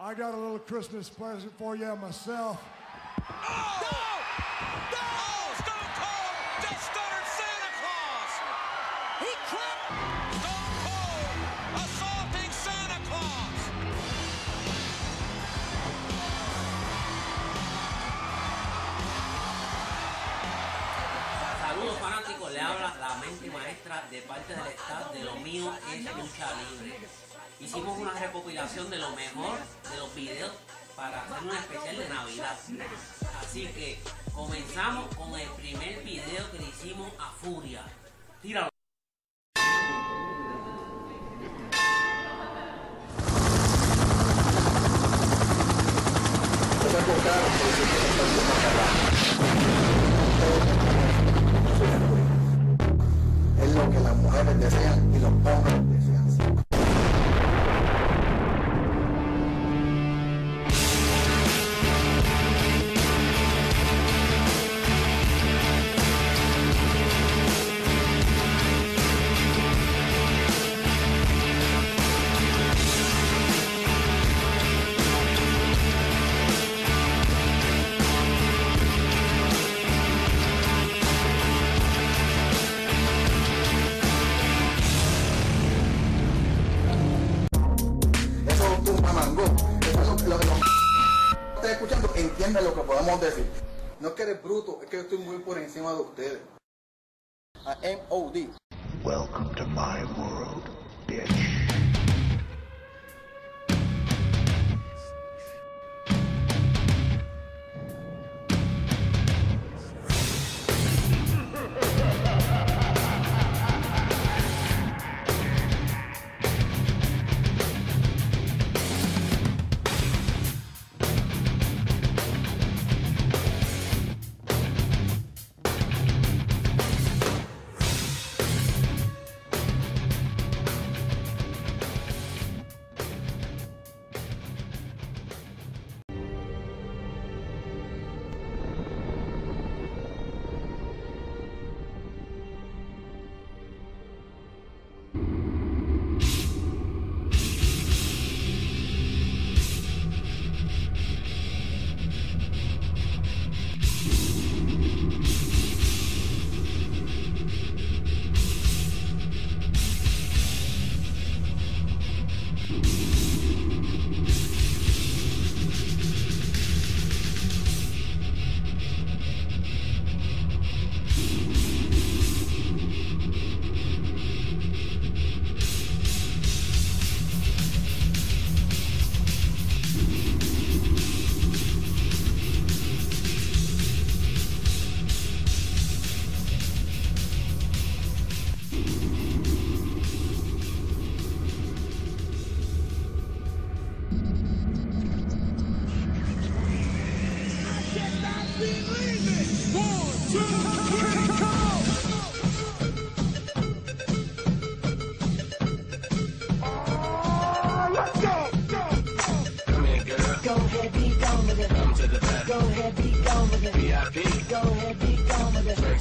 I got a little Christmas present for you myself. Oh! No! Stone Cold just stuttered Santa Claus! He tripped! Stone Cold assaulting Santa Claus! Saludos fanáticos, le habla la mente maestra de parte del staff de lo mío es lucha libre. Hicimos una recopilación de lo mejor de los videos para hacer un especial de Navidad. Así que comenzamos con el primer video que le hicimos a Furia. Tíralo. No es que bruto, es que yo estoy muy por encima de ustedes. A M.O.D. Welcome to my world, bitch.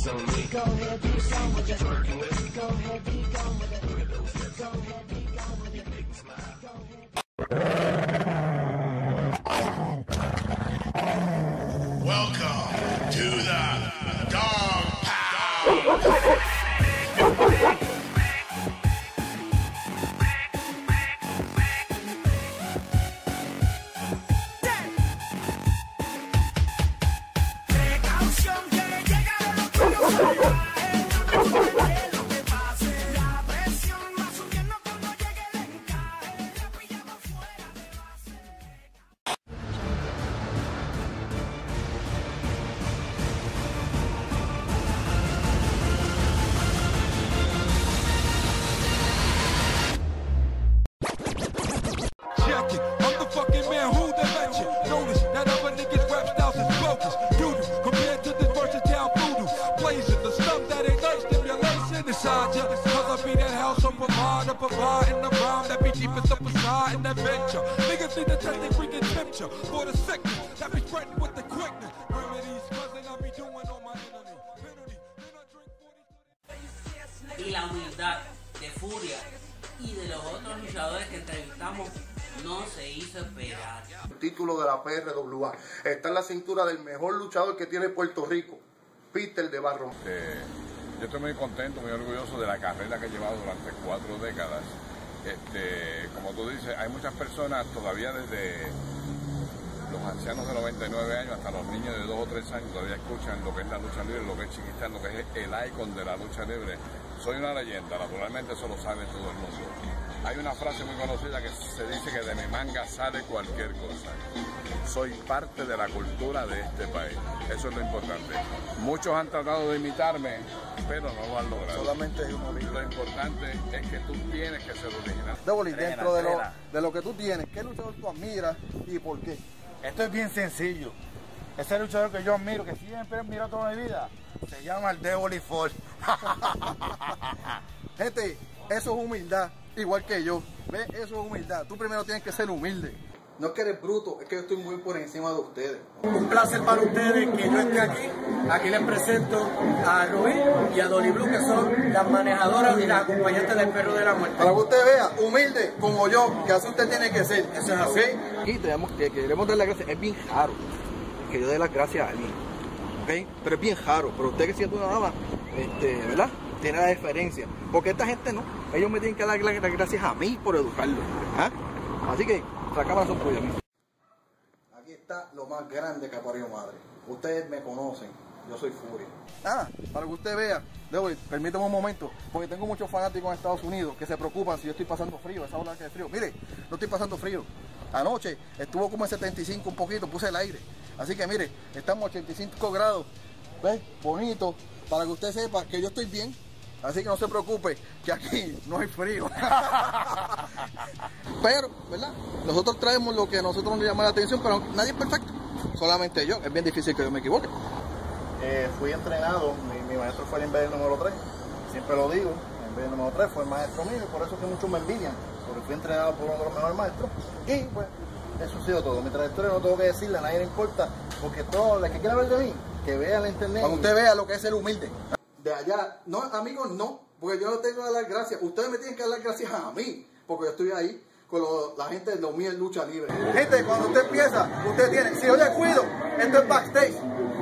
With on me. Go ahead, be gone with it. Go ahead, be gone with it. Look at those hips. Go ahead, be gone with it. Make me smile. Go ahead. Rhyme that be deepest up aside in that venture. Niggas need to test they freaking temperature for the sickness that be spreading with the quickness. Remedies, cousin, I be doing on my enemy. Penalty, then I drink 40 y la humildad de Furia y de los otros luchadores que entrevistamos no se hizo esperar. El título de la PRWA está en la cintura del mejor luchador que tiene Puerto Rico, Peter de Barro. Este, yo estoy muy contento, muy orgulloso de la carrera que he llevado durante cuatro décadas. Este, como tú dices, hay muchas personas todavía desde los ancianos de 99 años hasta los niños de 2 o 3 años todavía escuchan lo que es la lucha libre, lo que es Chiquistán, lo que es el icon de la lucha libre. Soy una leyenda, naturalmente eso lo sabe todo el mundo. Hay una frase muy conocida que se dice que de mi manga sale cualquier cosa. Soy parte de la cultura de este país. Eso es lo importante. Muchos han tratado de imitarme, pero no lo han logrado. Solamente hay uno Lo importante es que tú tienes que ser original. Déboli, dentro de lo, de lo que tú tienes, ¿qué luchador tú admiras y por qué? Esto es bien sencillo. Ese luchador que yo admiro, que siempre he mirado toda mi vida, se llama el Devil Ford. Gente, eso es humildad, igual que yo. ¿Ves? Eso es humildad. Tú primero tienes que ser humilde. No es que eres bruto, es que yo estoy muy por encima de ustedes. Un placer para ustedes que yo esté aquí. Aquí les presento a Rubí y a Dolly Blue, que son las manejadoras y las acompañantes del perro de la muerte. Para que usted vea, humilde como yo, que así usted tiene que ser. Eso es así. Aquí tenemos que queremos dar las gracias. Es bien raro que yo dé las gracias a alguien. ¿ok? Pero es bien raro. Pero usted que siendo una dama, este, ¿verdad? Tiene la diferencia. Porque esta gente no. Ellos me tienen que dar las gracias a mí por educarlo. ¿ah? Así que la cámara son tuyas. mijo. Aquí está lo más grande que ha parido madre. Ustedes me conocen. Yo soy Furia. Ah, para que usted vea, Debo, permítame un momento, porque tengo muchos fanáticos en Estados Unidos que se preocupan si yo estoy pasando frío, esa ola que es frío. Mire, no estoy pasando frío. Anoche estuvo como en 75 un poquito, puse el aire. Así que mire, estamos a 85 grados. ¿Ves? Bonito. Para que usted sepa que yo estoy bien. Así que no se preocupe, que aquí no hay frío. pero, ¿verdad? Nosotros traemos lo que a nosotros nos llama la atención, pero nadie es perfecto. Solamente yo. Es bien difícil que yo me equivoque. Eh, fui entrenado, mi, mi maestro fue el Invader número 3, siempre lo digo, el Invader número 3 fue el maestro mío y por eso es que muchos me envidian, porque fui entrenado por uno de los mejores maestros y pues eso ha sido todo, mi trayectoria no tengo que decirle, a nadie le importa, porque todo, el que quiera ver de mí, que vea la internet. Para que usted vea lo que es ser humilde. De allá, no, amigos, no, porque yo no tengo que dar las gracias. Ustedes me tienen que dar las gracias a mí, porque yo estoy ahí con lo- la gente de lo mío en lucha libre. Gente, cuando usted empieza, usted tiene, si yo le cuido, esto es backstage.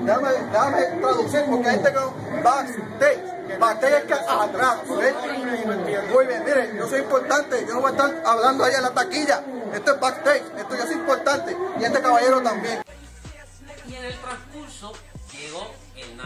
Déjame, déjame traducir, porque hay gente que backstage. Backstage es que atrás. Muy bien, miren, yo soy importante, yo no voy a estar hablando ahí en la taquilla. Esto es backstage, esto yo soy importante, y este caballero también. Y en el transcurso llegó el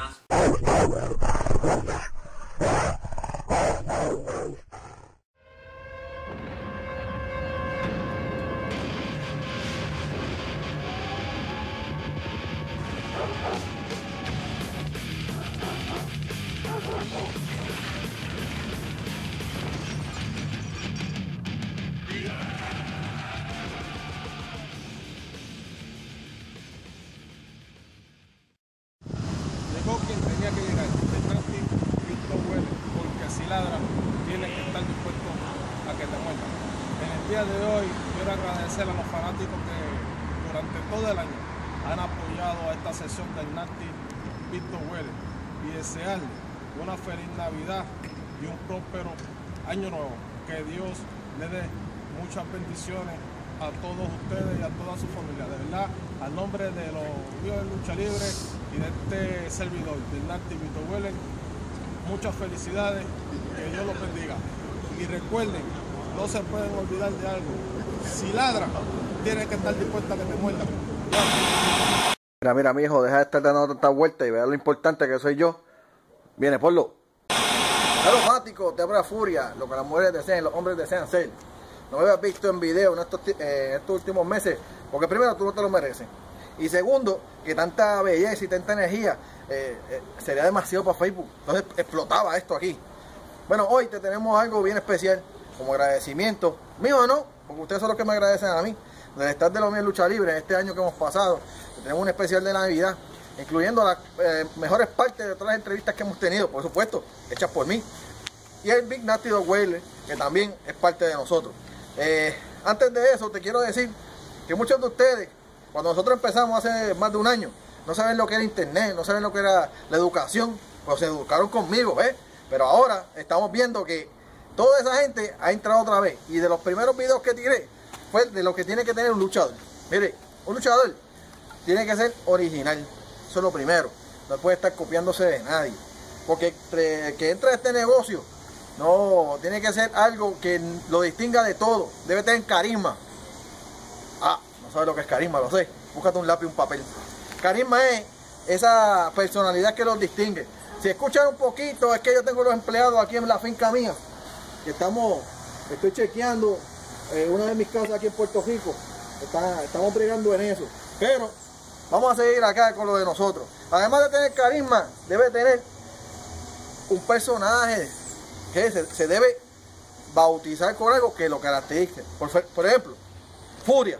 desearle una feliz Navidad y un próspero año nuevo. Que Dios le dé muchas bendiciones a todos ustedes y a toda su familia. De verdad, al nombre de los Dios de Lucha Libre y de este servidor, del Nasty Víctor Huele, muchas felicidades, que Dios los bendiga. Y recuerden, no se pueden olvidar de algo. Si ladran, tienen que estar dispuestos a que te muerdan. Mira, mira, mi hijo, deja de estar dando tanta vuelta y vea lo importante que soy yo. Viene, ponlo. Aromático, te habrá furia, lo que las mujeres desean, los hombres desean ser. No me habías visto en video en eh, estos últimos meses, porque primero tú no te lo mereces. Y segundo, que tanta belleza y tanta energía eh, eh, sería demasiado para Facebook. Entonces explotaba esto aquí. Bueno, hoy te tenemos algo bien especial, como agradecimiento. Mío no, porque ustedes son los que me agradecen a mí. Del estar de lo mío en lucha libre, este año que hemos pasado, tenemos un especial de Navidad, incluyendo las eh, mejores partes de todas las entrevistas que hemos tenido, por supuesto, hechas por mí. Y el Big Nasty Dog Whaler, que también es parte de nosotros. Eh, antes de eso, te quiero decir que muchos de ustedes, cuando nosotros empezamos hace más de un año, no saben lo que era internet, no saben lo que era la educación, pues se educaron conmigo, ¿ves? Pero ahora estamos viendo que toda esa gente ha entrado otra vez. Y de los primeros videos que tiré, pues, de lo que tiene que tener un luchador. Mire, un luchador tiene que ser original. Eso es lo primero. No puede estar copiándose de nadie. Porque el que entra a este negocio, no, tiene que ser algo que lo distinga de todo. Debe tener carisma. Ah, no sabes lo que es carisma, lo sé. Búscate un lápiz un papel. Carisma es esa personalidad que los distingue. Si escuchan un poquito, es que yo tengo los empleados aquí en la finca mía. Que estamos, estoy chequeando eh, una de mis casas aquí en Puerto Rico. Estamos brigando en eso. Pero vamos a seguir acá con lo de nosotros. Además de tener carisma, debe tener un personaje que se, debe bautizar con algo que lo caracterice. Por, ejemplo, Furia,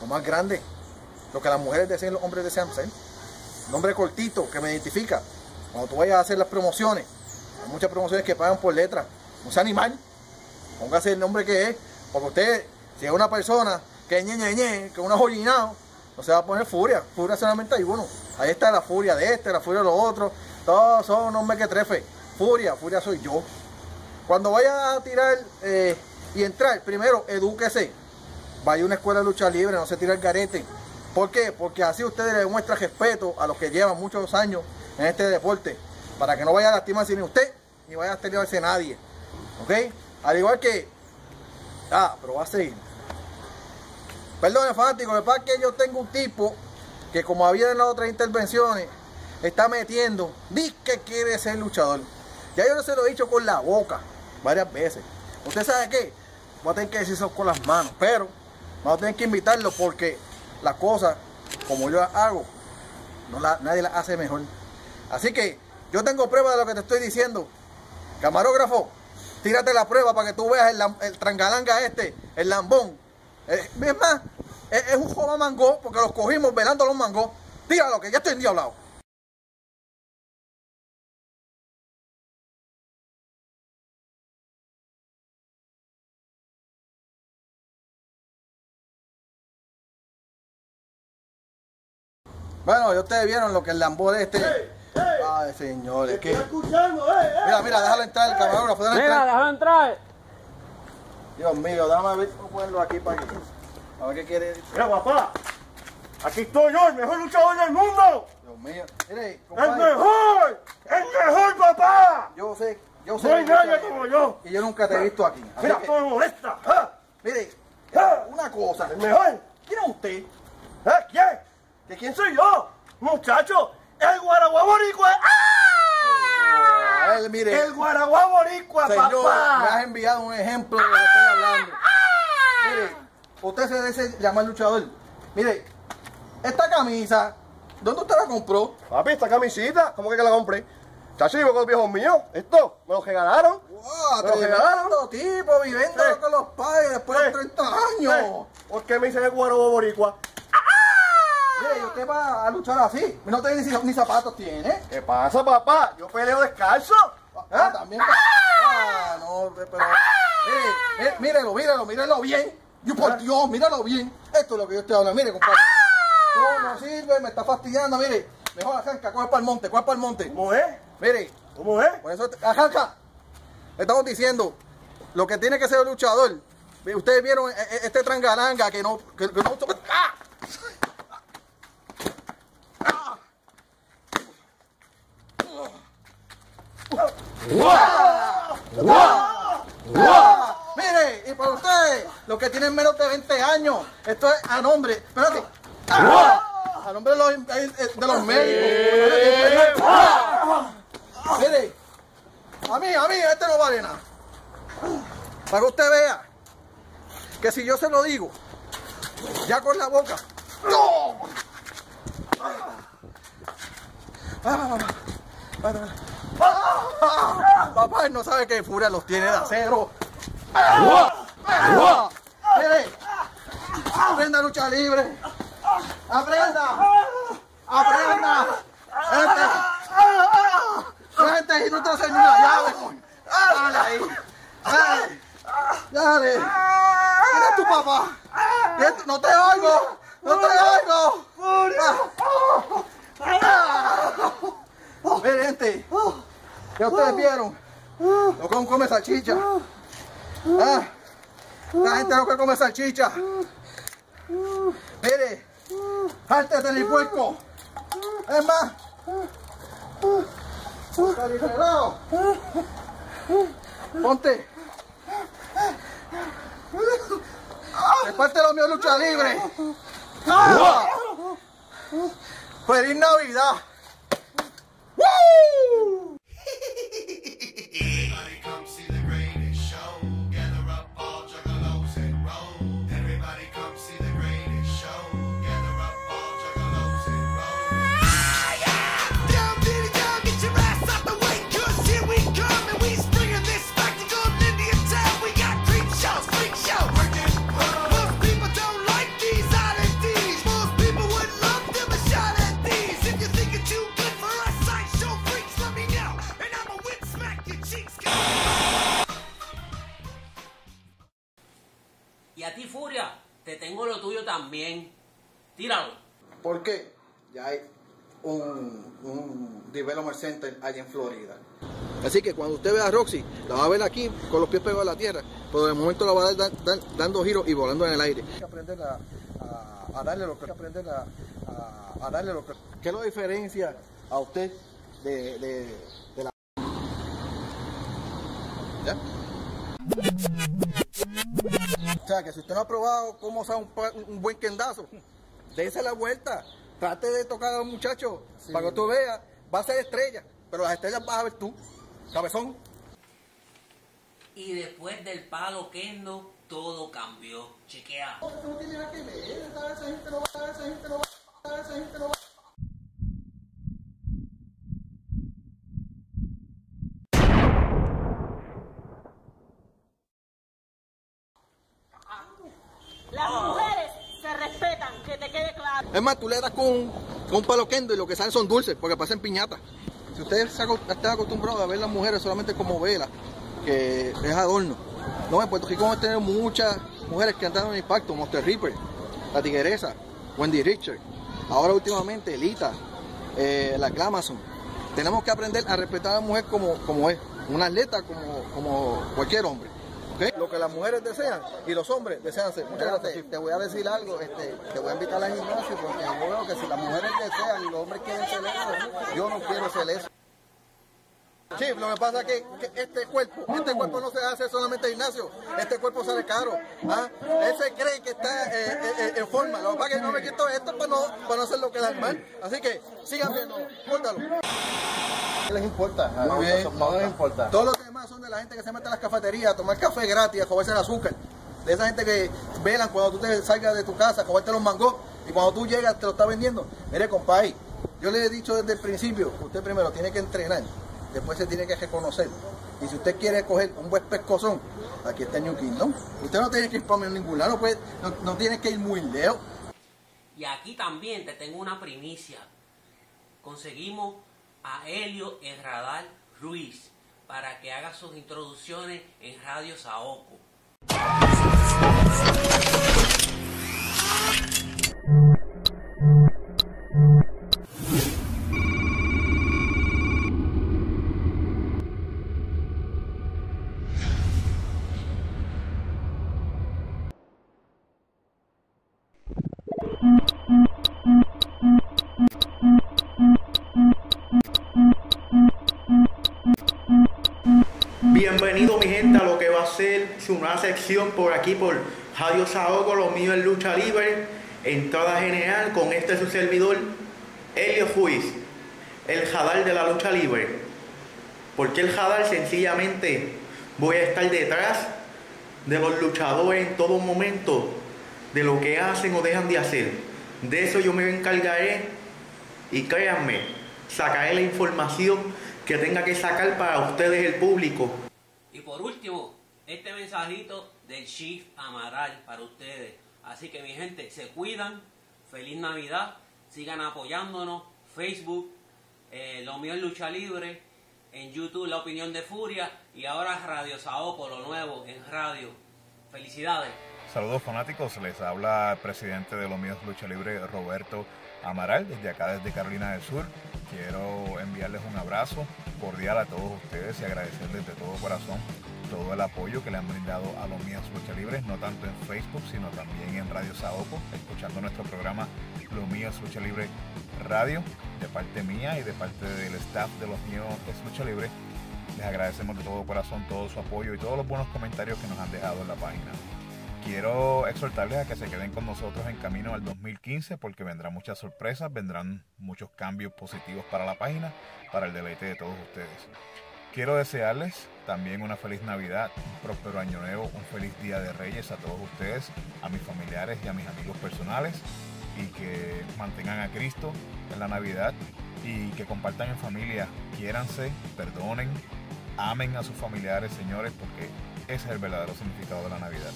lo más grande, lo que las mujeres desean, los hombres desean ser. Un nombre cortito que me identifica. Cuando tú vayas a hacer las promociones, hay muchas promociones que pagan por letra. No animal, póngase el nombre que es, porque usted, si es una persona que es ñe, ñe, que es un ajollinado, no se va a poner furia. Furia solamente hay uno. Ahí está la furia de este, la furia de los otros. Todos son nombres que trefe. Furia, furia soy yo. Cuando vaya a tirar eh, y entrar, primero edúquese. Vaya a una escuela de lucha libre, no se tire el garete. ¿Por qué? Porque así usted le demuestra respeto a los que llevan muchos años en este deporte. Para que no vaya a lastimarse ni usted, ni vaya a lastimarse nadie. ¿Ok? Al igual que... Ah, pero va a seguir. Perdón, fanático, lo que pasa es que yo tengo un tipo que como había en las otras intervenciones, está metiendo, dice que quiere ser luchador. Ya yo no se lo he dicho con la boca varias veces. ¿Usted sabe qué? Voy a tener que decir eso con las manos, pero vamos a tener que invitarlo porque las cosas, como yo las hago, no la- nadie las hace mejor. Así que yo tengo prueba de lo que te estoy diciendo. Camarógrafo, tírate la prueba para que tú veas el, trangalanga este, el lambón. Eh, es más, es, es un jova mango porque los cogimos velando los mangos. Tíralo, que ya estoy endiablado. Bueno, ya ustedes vieron lo que el lambón este. Ay, señores, que. escuchando, eh, eh. Mira, mira, déjalo entrar el camarógrafo. déjalo Mira, entrar. déjalo entrar. Dios mío, déjame ver, ponerlo aquí para que. A ver qué quiere. Mira, papá. Aquí estoy yo, el mejor luchador del mundo. Dios mío. Mire, ¡El compadre, mejor! ¡El mejor, papá! Yo sé, yo sé. No hay nadie como yo. Y yo nunca te he visto aquí. Así Mira, que, cómo me molesta. ¿ah? mire, ¿Ah? una cosa. ¡El mejor! ¿Quién es usted? ¿Eh? ¿Quién? ¿Que quién soy yo? Muchacho, el guaraguá boricua. ¡Ah! A ver, mire. El guaraguá boricua, Señor, me has papá. enviado un ejemplo de lo que estoy hablando. Mire, usted se debe llamar luchador. Mire, esta camisa, ¿dónde usted la compró? Papi, esta camisita, ¿cómo que la compré? Chacho, yo con los viejos míos. Esto, me lo regalaron. ¡Wow! ¿Me lo regalaron? Tipo, viviendo Eh. con los padres después de Eh. 30 años. Eh, ¿Por qué me dicen el guaraguá boricua? Mire, y usted va a luchar así. No tiene ni, ni zapatos, tiene. ¿Qué pasa, papá? Yo peleo descalzo. Ah, también. Ah, no, pero. Mire, mire, mírelo, mírelo, mírelo bien. Yo, por Dios, míralo bien. Esto es lo que yo estoy hablando. Mire, compadre. Tú no sirve, me está fastidiando. Mire, mejor arranca, coge para el monte, coge para el monte. ¿Cómo es? Mire, ¿Cómo es? por eso, arranca. Le estamos diciendo lo que tiene que ser el luchador. Ustedes vieron eh, eh, este trangalanga que no. Que, que no ¡Ah! ¡Ah! Y para ustedes, los que tienen menos de 20 años, esto es a nombre, espérate, a nombre de los, de los médicos. Mire, a mí, a mí, este no vale nada. Para que usted vea que si yo se lo digo, ya con la boca, Papá, no sabe que Furia los tiene de acero. Aprenda a luchar libre. Aprenda. Aprenda. Gente, gente, y no te hacen ni una llave. Dale ahí. Dale. Dale. ¿Quién es tu papá? ¿Quién es tu- No te oigo. No te oigo. Ah. Mire, gente. Ya ustedes vieron. Lo que come salchicha. Ah, La gente no que come salchicha. Mire, jártete ni puerco. Es más, Calibrado. Ponte. Reparte lo mío lucha libre. ¡Ah! ¡Feliz Navidad! Development Center allá en Florida. Así que cuando usted vea a Roxy, la va a ver aquí con los pies pegados a la tierra, pero de momento la va a dar dan- dan- dando giros y volando en el aire. Hay que aprender a, a- a darle lo que hay que aprender a, a- a darle lo que. ¿Qué lo diferencia a usted de, de, de la. ¿Ya? O sea, que si usted no ha probado cómo usar un, un buen quendazo, dése la vuelta. Trate de tocar a los muchachos para que tú veas. Va a ser estrella, pero las estrellas vas a ver tú. Cabezón. Y después del palo Kendo, todo cambió. Chequea. Las mujeres se respetan, que te quede claro. Es más, tú le das con, un palo kendo y lo que salen son dulces, porque parecen piñatas. Si ustedes están acostumbrados a ver las mujeres solamente como velas, que es adorno. No, en Puerto Rico vamos a tener muchas mujeres que han dado un impacto. Monster Reaper, La Tigresa, Wendy Richard. Ahora últimamente, Lita, eh, la Clamazon. Tenemos que aprender a respetar a la mujer como, como es. Una atleta como, como cualquier hombre. Lo que las mujeres desean y los hombres desean. Muchas gracias. Te voy a decir algo, este, te voy a invitar al gimnasio porque yo veo que si las mujeres desean y los hombres quieren ser eso, yo no quiero ser eso. Sí, lo que pasa es que, que este cuerpo, este cuerpo no se hace solamente en gimnasio, este cuerpo sale caro. ¿ah? Él se cree que está eh, eh, eh, en forma, lo que pasa es que no me quito esto para no, para no hacer lo que es mal. Así que sigan viendo, córtalo. ¿Qué les importa? Muy bien. No les importa. Todos los son de la gente que se mete a las cafeterías a tomar café gratis, a comerse el azúcar. De esa gente que velan cuando tú te salgas de tu casa, a comerte los mangos y cuando tú llegas te lo está vendiendo. Mire, compadre, yo le he dicho desde el principio, usted primero tiene que entrenar, después se tiene que reconocer. Y si usted quiere coger un buen pescozón, aquí está New Kingdom. Usted no tiene que ir para ningún lado, puede- no, no tiene que ir muy lejos. Y aquí también te tengo una primicia. Conseguimos a Helio Herradal Ruiz para que haga sus introducciones en Radio Saoco. Bienvenido mi gente a lo que va a ser su nueva sección por aquí por Radio Saoco, lo mío es lucha libre, entrada general con este su servidor, Helio Ruiz, el jadal de la lucha libre. Porque el jadal sencillamente voy a estar detrás de los luchadores en todo momento, de lo que hacen o dejan de hacer. De eso yo me encargaré y créanme, sacaré la información que tenga que sacar para ustedes el público. Y por último, este mensajito del Chief Amaral para ustedes. Así que mi gente, se cuidan. Feliz Navidad. Sigan apoyándonos. Facebook, eh, lo mío es lucha libre. En YouTube, la opinión de Furia. Y ahora Radio Saoco, lo nuevo en radio. Felicidades. Saludos fanáticos, les habla el presidente de Los Míos Lucha Libre, Roberto Amaral, desde acá, desde Carolina del Sur. Quiero enviarles un abrazo cordial a todos ustedes y agradecerles de todo corazón todo el apoyo que le han brindado a los míos lucha libres, no tanto en Facebook, sino también en Radio Saoco, escuchando nuestro programa Los Míos Lucha Libre Radio, de parte mía y de parte del staff de Los Míos Lucha Libre. Les agradecemos de todo corazón todo su apoyo y todos los buenos comentarios que nos han dejado en la página. Quiero exhortarles a que se queden con nosotros en camino al 2015 porque vendrán muchas sorpresas, vendrán muchos cambios positivos para la página, para el deleite de todos ustedes. Quiero desearles también una feliz Navidad, un próspero año nuevo, un feliz Día de Reyes a todos ustedes, a mis familiares y a mis amigos personales y que mantengan a Cristo en la Navidad y que compartan en familia, quiéranse, perdonen, amen a sus familiares, señores, porque ese es el verdadero significado de la Navidad.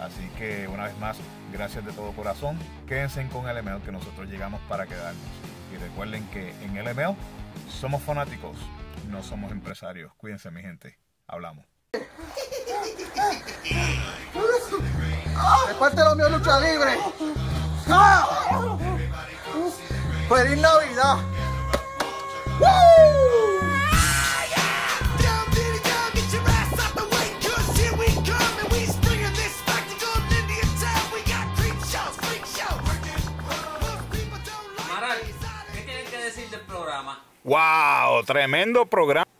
Así que una vez más, gracias de todo corazón. Quédense con LML que nosotros llegamos para quedarnos. Y recuerden que en LML somos fanáticos, no somos empresarios. Cuídense mi gente. Hablamos. Parte de los míos lucha libre. ¡Feliz Navidad! Amaral, ¡Wow! Tremendo programa.